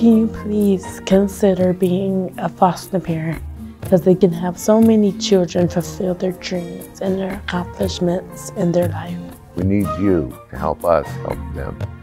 Can you please consider being a foster parent? Because they can have so many children fulfill their dreams and their accomplishments in their life. We need you to help us help them.